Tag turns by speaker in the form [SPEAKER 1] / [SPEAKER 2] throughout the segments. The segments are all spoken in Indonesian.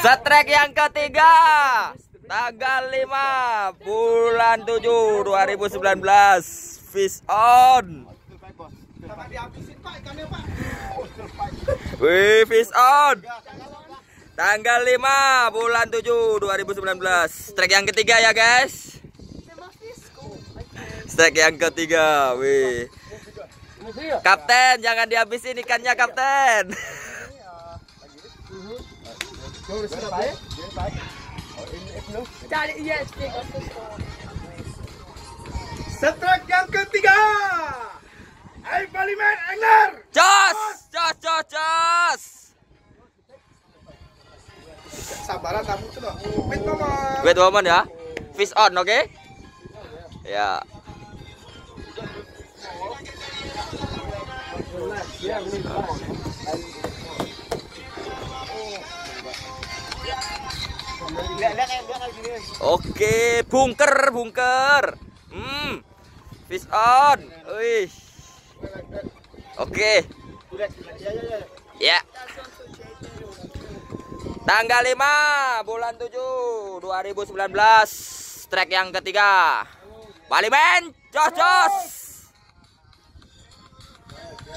[SPEAKER 1] Setrek yang ketiga Tanggal 5 Bulan 7 2019 Fish on. Wih fish on. Tanggal 5 bulan 7 2019 Strike yang ketiga ya guys. Strike yang ketiga Wih. Kapten jangan dihabisin ikannya kapten
[SPEAKER 2] Setrek yang ketiga. Hai Parlimen Angler.
[SPEAKER 1] Jos Jos Jos Jos
[SPEAKER 2] Sabaran kamu tuh dong. Wait
[SPEAKER 1] moment ya Fish on oke okay? Ya Oke, bunker, bunker. Hmm. Fish on. Wih. Oke. Ya. Tanggal 5 bulan 7 2019. Trek yang ketiga. Bali men, jos jos.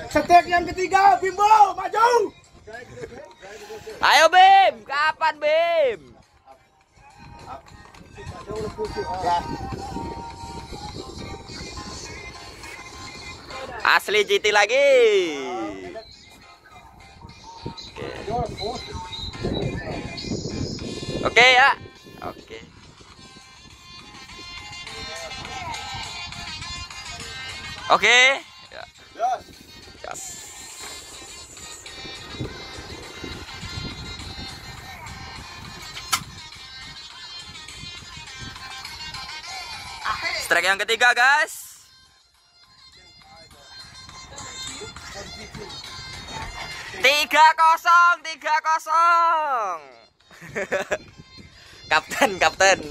[SPEAKER 2] Setrek yang ketiga Bimbo maju.
[SPEAKER 1] Ayo Bim, kapan Bim? Asli GT lagi. Oke. Oke ya. Oke. Oke. Strike yang ketiga, guys. Tiga kosong, tiga kosong. kapten, kapten.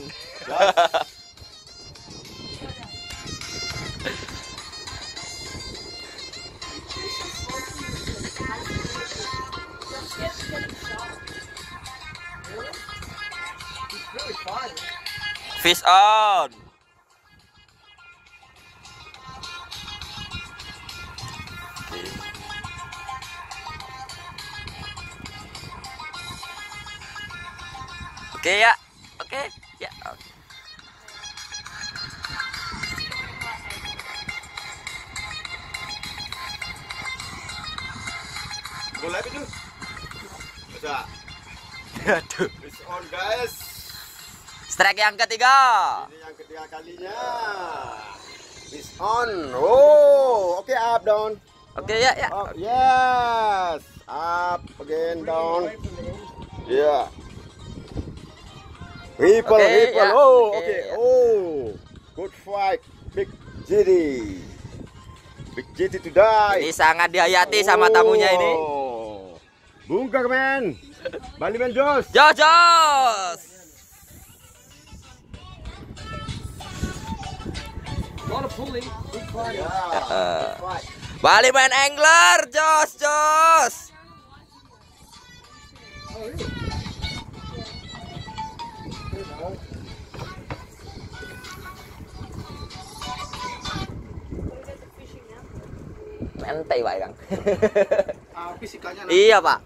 [SPEAKER 1] Fish on. Oke ya. Oke, ya. oke.
[SPEAKER 2] Boleh itu. Bisa.
[SPEAKER 1] Aduh.
[SPEAKER 2] It's on guys.
[SPEAKER 1] Strike yang ketiga.
[SPEAKER 2] Ini yang ketiga kalinya. It's on. Oh, oke up down.
[SPEAKER 1] Oke ya, ya.
[SPEAKER 2] Up, yes. Up again down. Yeah. Ripple,
[SPEAKER 1] Oke,
[SPEAKER 2] ripple.
[SPEAKER 1] ya.
[SPEAKER 2] Oh,
[SPEAKER 1] Oke,
[SPEAKER 2] okay.
[SPEAKER 1] ya.
[SPEAKER 2] Oh, good fight, Big GD. Big GD to die.
[SPEAKER 1] Ini sangat dihayati sama tamunya ini.
[SPEAKER 2] Oh. Bungkar men. Bali men Jos.
[SPEAKER 1] Jojos. Eh, Bali main angler, Jos, Jos. Mentai Pak Kang.
[SPEAKER 2] Habis ikannya.
[SPEAKER 1] iya Pak.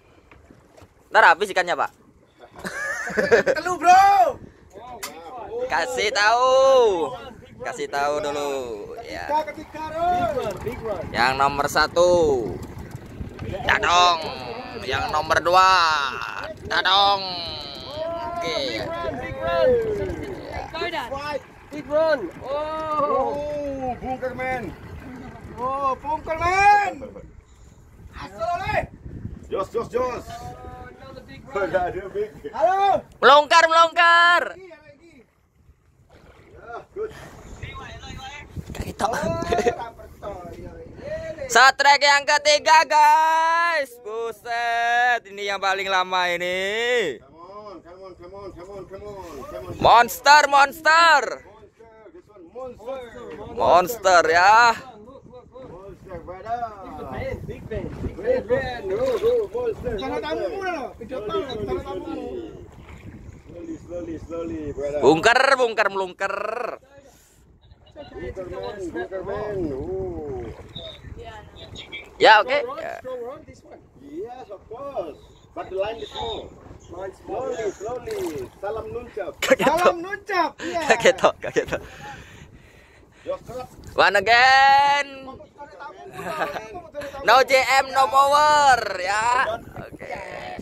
[SPEAKER 1] Ntar habis ikannya Pak.
[SPEAKER 2] Telu bro.
[SPEAKER 1] Kasih tahu. Kasih tahu dulu. Ya. Yang nomor satu Dadong Yang nomor dua Dadong Oke
[SPEAKER 2] Fight. Big run. Oh, bungkar men. Oh. Asal oleh. Jos, jos, jos. Halo.
[SPEAKER 1] Melongkar melongkar
[SPEAKER 2] lagi. Ya.
[SPEAKER 1] Kita
[SPEAKER 2] Oh, toy. Ini.
[SPEAKER 1] Satrek yang ketiga guys Buset Ini yang paling lama ini
[SPEAKER 2] Come on, come on, come on, come on, come on, come on.
[SPEAKER 1] Monster monster
[SPEAKER 2] monster. Monster
[SPEAKER 1] ya
[SPEAKER 2] Monster, brother. Big big monster.
[SPEAKER 3] Tamu tamu.
[SPEAKER 2] Slowly, slowly, slowly, brother.
[SPEAKER 1] Bungker, bungker melungker.
[SPEAKER 2] Man, man.
[SPEAKER 1] Ya, oke. Ya.
[SPEAKER 3] Strong rod, this one.
[SPEAKER 2] Yes, of course. But the line is small.
[SPEAKER 3] Line small.
[SPEAKER 2] Slowly, slowly. Salam nuncap.
[SPEAKER 1] Kaget toh.
[SPEAKER 3] Salam nuncap. Iya.
[SPEAKER 1] Kaget toh, kaget toh. One again. No JM, no power ya. Oke.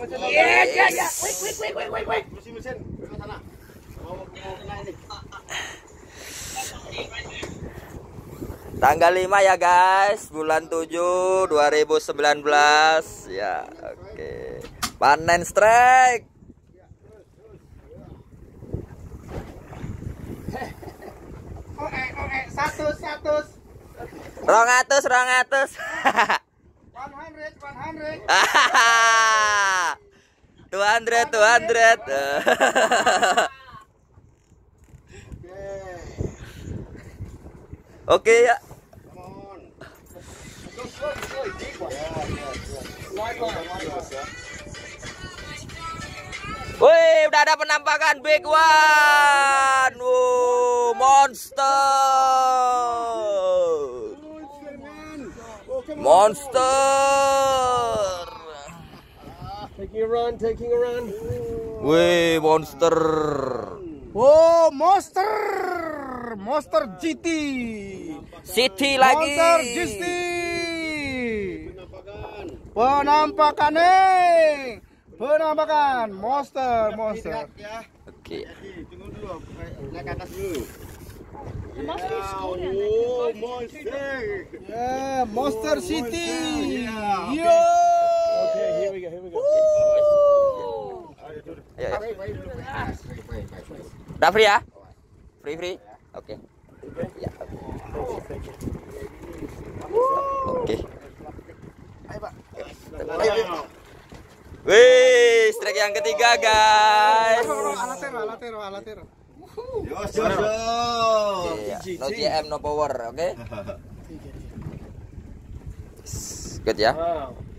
[SPEAKER 2] Mesin.
[SPEAKER 1] Yes, yes, yes.
[SPEAKER 2] Wait, wait, wait, wait, wait, wait. Mesin. Ke sana. Mau mau kena ini.
[SPEAKER 1] Tanggal 5 ya guys, bulan 7 2019 ya. Oke. Panen strike.
[SPEAKER 3] Oh, eh, oh,
[SPEAKER 1] Rongatus, rongatus.
[SPEAKER 3] 100, 100.
[SPEAKER 1] 200, 200. Oke ya. Wih, udah ada penampakan big one. Wow. Monster,
[SPEAKER 2] man. Oh, come on.
[SPEAKER 1] Monster.
[SPEAKER 3] Taking a run, taking a run.
[SPEAKER 1] Wih, monster.
[SPEAKER 3] Oh, monster. Monster GT.
[SPEAKER 1] City lagi.
[SPEAKER 3] Monster GT.
[SPEAKER 2] Penampakan.
[SPEAKER 3] Penampakan nih. Penampakan monster, monster.
[SPEAKER 1] Oke.
[SPEAKER 2] Jadi, tunggu dulu. Naik atas dulu. Oh, monster.
[SPEAKER 3] Yeah, Monster City.
[SPEAKER 2] Yeah, okay.
[SPEAKER 3] Yo.
[SPEAKER 2] Okay, here we go, here we go.
[SPEAKER 1] Ayo, ayo. Udah free ya? Free free. Oke. Ya. Oke. Wih, strike yang ketiga guys.
[SPEAKER 3] Alatero, alatero, alatero.
[SPEAKER 2] Yos, yos, yos.
[SPEAKER 1] Iya, No GM, no power, oke? Good ya.
[SPEAKER 3] Wow.